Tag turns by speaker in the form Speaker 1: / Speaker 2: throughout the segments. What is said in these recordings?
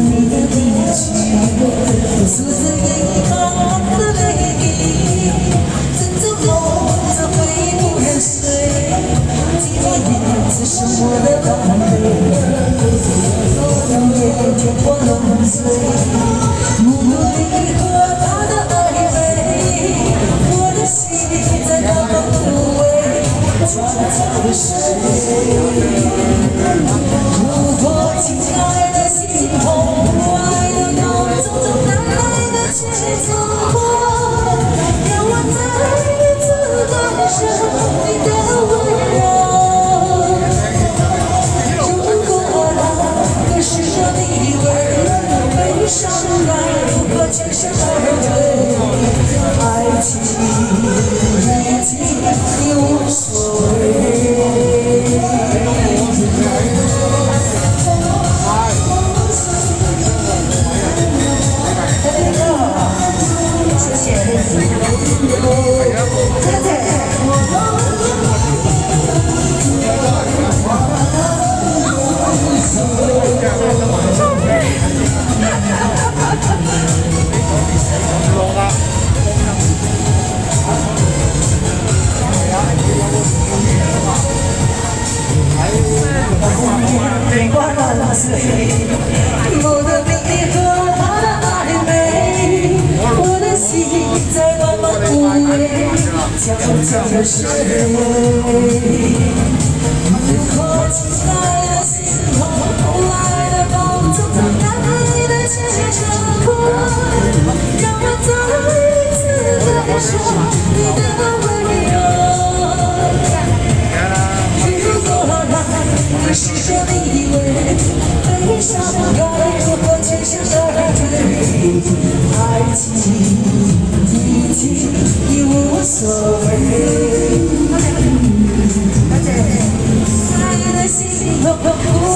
Speaker 1: 你的地面，Jesus. 思念被挂满，你他的，我的心在慢慢枯萎，悄悄。该如何爱情已经已无所谓爱的心痛不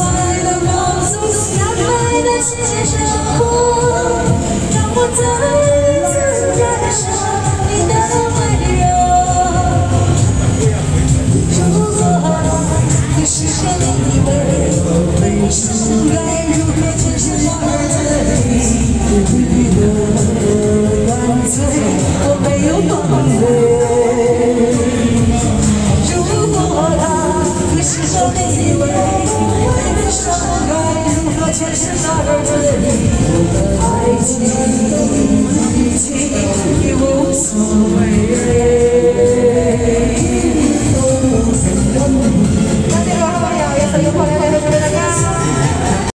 Speaker 1: 爱的梦中想要再次